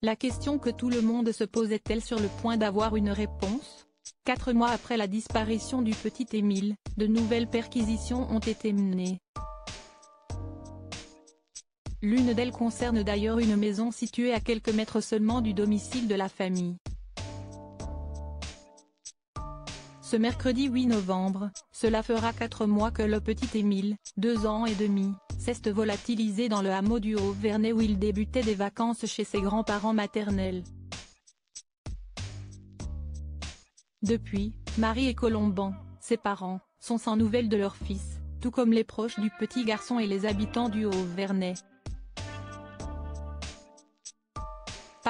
La question que tout le monde se pose est-elle sur le point d'avoir une réponse? Quatre mois après la disparition du petit Émile, de nouvelles perquisitions ont été menées. L'une d'elles concerne d'ailleurs une maison située à quelques mètres seulement du domicile de la famille. Ce mercredi 8 novembre, cela fera quatre mois que le petit Émile, deux ans et demi, s'est volatilisé dans le hameau du Haut-Vernay où il débutait des vacances chez ses grands-parents maternels. Depuis, Marie et Colomban, ses parents, sont sans nouvelles de leur fils, tout comme les proches du petit garçon et les habitants du Haut-Vernay.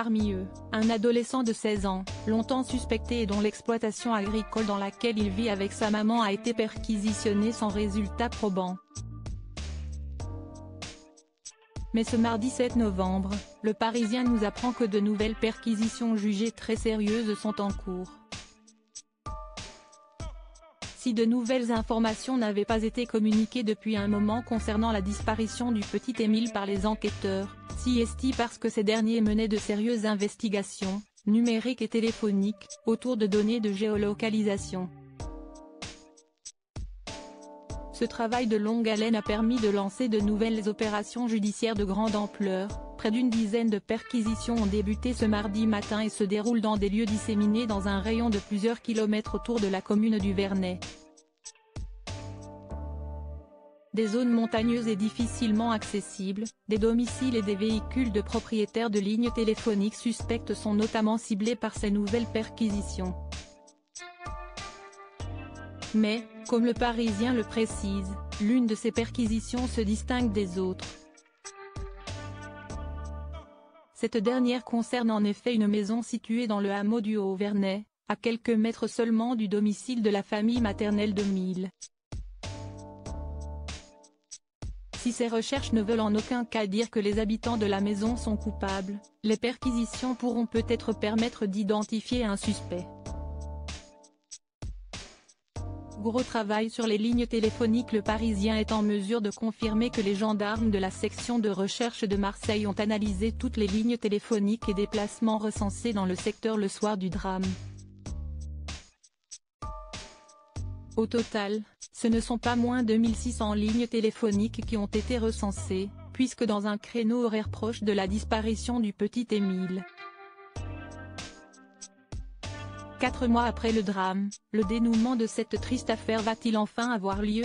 Parmi eux, un adolescent de 16 ans, longtemps suspecté et dont l'exploitation agricole dans laquelle il vit avec sa maman a été perquisitionnée sans résultat probant. Mais ce mardi 7 novembre, le Parisien nous apprend que de nouvelles perquisitions jugées très sérieuses sont en cours. Si de nouvelles informations n'avaient pas été communiquées depuis un moment concernant la disparition du petit Émile par les enquêteurs, esti parce que ces derniers menaient de sérieuses investigations, numériques et téléphoniques, autour de données de géolocalisation. Ce travail de longue haleine a permis de lancer de nouvelles opérations judiciaires de grande ampleur, près d'une dizaine de perquisitions ont débuté ce mardi matin et se déroulent dans des lieux disséminés dans un rayon de plusieurs kilomètres autour de la commune du Vernet. Des zones montagneuses et difficilement accessibles, des domiciles et des véhicules de propriétaires de lignes téléphoniques suspectes sont notamment ciblés par ces nouvelles perquisitions. Mais, comme le Parisien le précise, l'une de ces perquisitions se distingue des autres. Cette dernière concerne en effet une maison située dans le hameau du Haut-Vernay, à quelques mètres seulement du domicile de la famille maternelle de Mille. Si ces recherches ne veulent en aucun cas dire que les habitants de la maison sont coupables, les perquisitions pourront peut-être permettre d'identifier un suspect. Gros travail sur les lignes téléphoniques Le Parisien est en mesure de confirmer que les gendarmes de la section de recherche de Marseille ont analysé toutes les lignes téléphoniques et déplacements recensés dans le secteur le soir du drame. Au total, ce ne sont pas moins de 1600 lignes téléphoniques qui ont été recensées, puisque dans un créneau horaire proche de la disparition du petit Émile, Quatre mois après le drame, le dénouement de cette triste affaire va-t-il enfin avoir lieu?